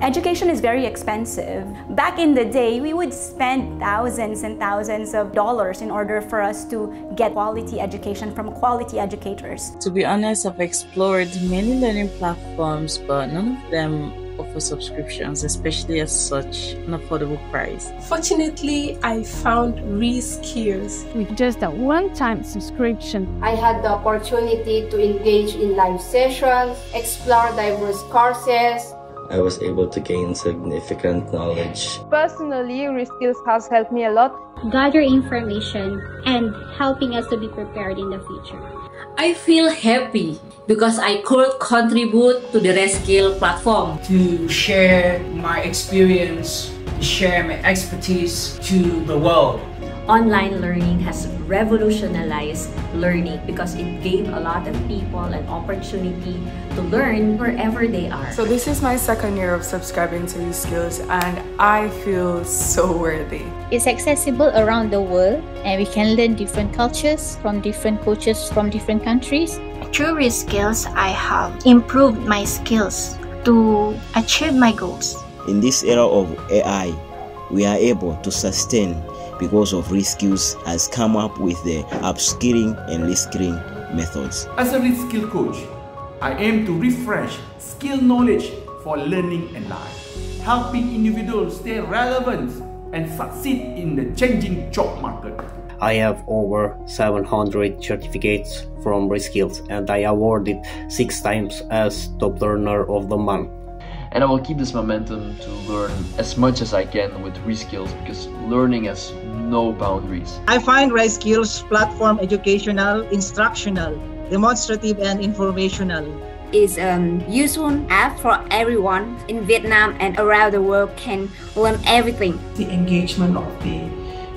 Education is very expensive. Back in the day, we would spend thousands and thousands of dollars in order for us to get quality education from quality educators. To be honest, I've explored many learning platforms, but none of them offer subscriptions, especially at such an affordable price. Fortunately, I found Reskills. With just a one-time subscription, I had the opportunity to engage in live sessions, explore diverse courses, I was able to gain significant knowledge. Personally, Reskills has helped me a lot. Gather information and helping us to be prepared in the future. I feel happy because I could contribute to the Reskill platform. To share my experience, to share my expertise to the world. Online learning has revolutionized learning because it gave a lot of people an opportunity to learn wherever they are. So this is my second year of subscribing to Reskills and I feel so worthy. It's accessible around the world and we can learn different cultures from different coaches from different countries. Through Reskills, I have improved my skills to achieve my goals. In this era of AI, we are able to sustain because of Reskills has come up with the upskilling and reskilling methods. As a reskill coach, I aim to refresh skill knowledge for learning and life, helping individuals stay relevant and succeed in the changing job market. I have over 700 certificates from Reskills and I awarded six times as Top Learner of the Month and I will keep this momentum to learn as much as I can with Reskills because learning has no boundaries. I find Reskills platform educational, instructional, demonstrative and informational. Is a um, useful app for everyone in Vietnam and around the world can learn everything. The engagement of the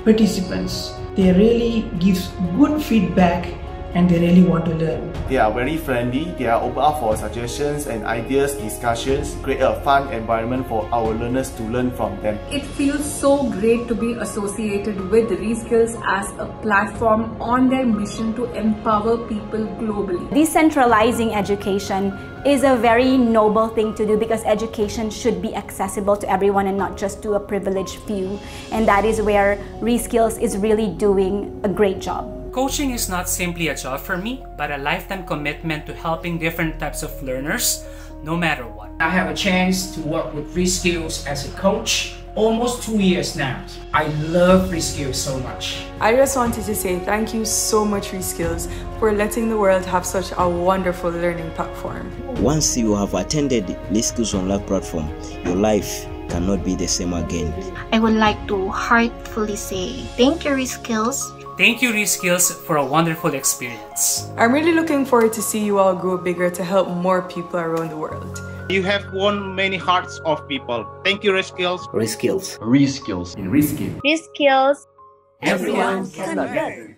participants, they really gives good feedback and they really want to learn. They are very friendly, they are open up for suggestions and ideas, discussions, create a fun environment for our learners to learn from them. It feels so great to be associated with Reskills as a platform on their mission to empower people globally. Decentralizing education is a very noble thing to do because education should be accessible to everyone and not just to a privileged few. And that is where Reskills is really doing a great job. Coaching is not simply a job for me, but a lifetime commitment to helping different types of learners, no matter what. I have a chance to work with Reskills as a coach almost two years now. I love Reskills so much. I just wanted to say thank you so much Reskills for letting the world have such a wonderful learning platform. Once you have attended Reskills on Live platform, your life cannot be the same again. I would like to heartfully say thank you Reskills Thank you, Reskills, for a wonderful experience. I'm really looking forward to see you all grow bigger to help more people around the world. You have won many hearts of people. Thank you, Reskills. Reskills. Reskills. In Reskills. Reskills. Everyone can learn.